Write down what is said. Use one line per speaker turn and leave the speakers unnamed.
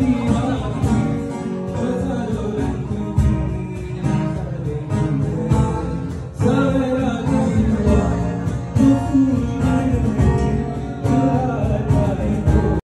You.